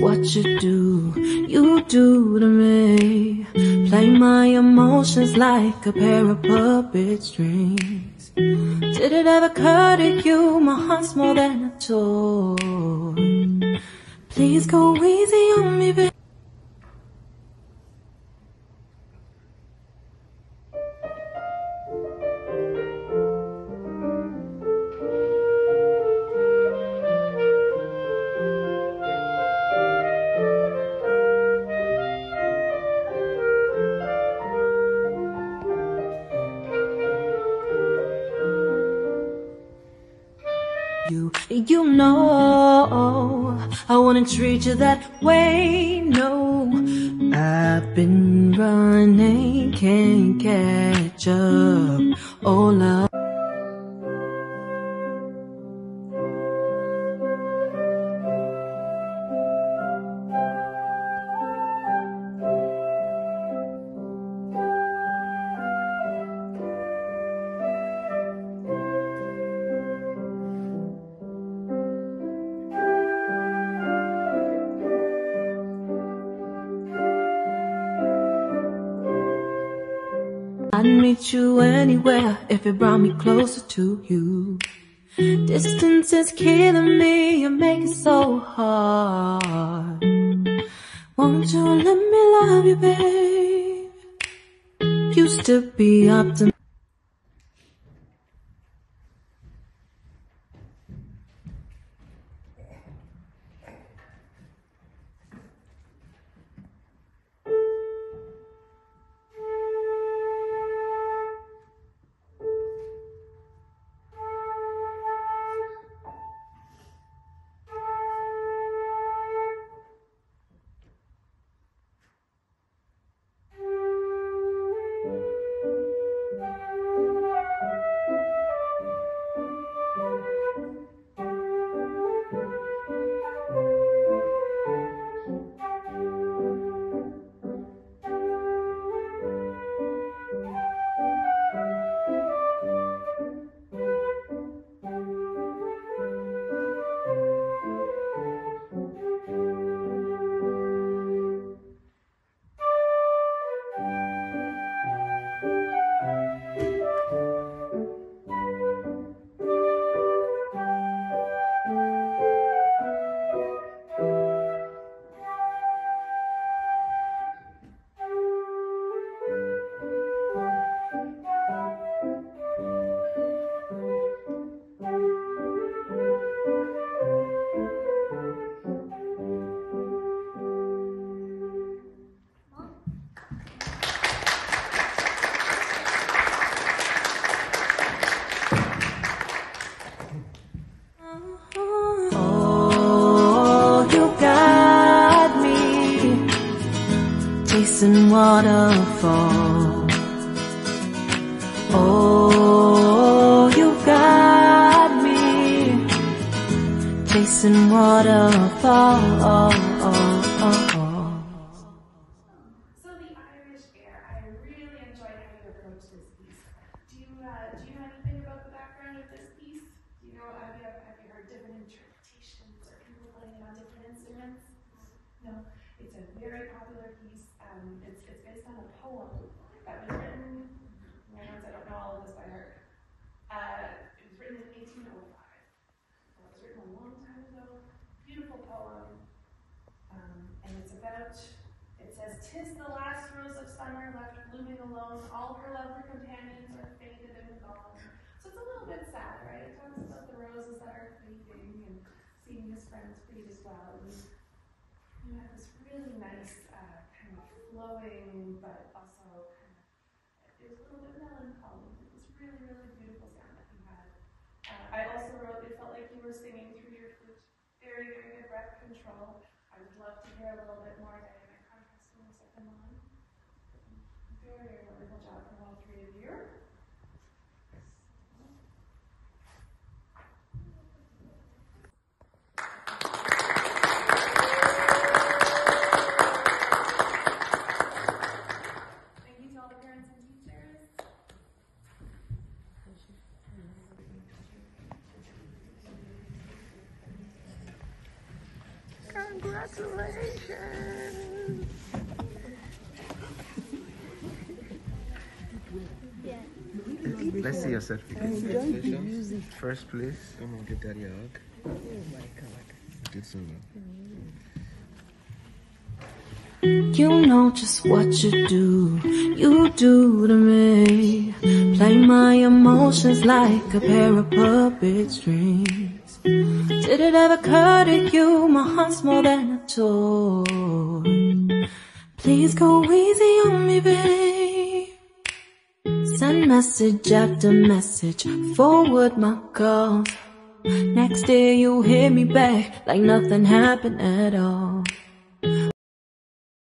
what you do, you do to me. Play my emotions like a pair of puppet strings. Did it ever occur to you my heart's more than a toy? Please go easy on me, baby. You, know, I wouldn't treat you that way, no. I've been running, can't catch up. Oh, love. I'd meet you anywhere if it brought me closer to you. Distance is killing me, you make it so hard. Won't you let me love you, babe? Used to be optimistic. Oh, you got me chasing waterfalls. Oh, you got me chasing waterfalls. So the Irish Air, I really enjoyed you this piece. Do you, uh, do you know anything about the background of this piece? Do you know, have you, have No, it's a very popular piece. Um, it's, it's based on a poem that was written, my notes, I don't know all of this by heart. Uh, it was written in 1805. It was written a long time ago. Beautiful poem. Um, and it's about it says, "Tis the last rose of summer left blooming alone. All her lovely companions are faded and gone." So it's a little bit sad, right? It talks about the roses that are fading and seeing his friends fade as well. And you have this really nice, uh, kind of flowing, but also kind of it was a little bit melancholy. It was really, really beautiful sound that you had. Uh, I also wrote, it felt like you were singing through your flute. Very, very good breath control. I would love to hear a little bit more dynamic contrast in the second line. Very, very wonderful job from all three of you. Thank you to all the parents and teachers. Congratulations! Let's see your certificate. First place. I'm gonna give daddy a hug. Oh my god. Good singing. You know just what you do, you do to me. Play my emotions like a pair of puppet strings. Did it ever occur to you my heart's more than a toy? Please go easy on me, babe. Send message after message, forward my calls. Next day you hit me back like nothing happened at all.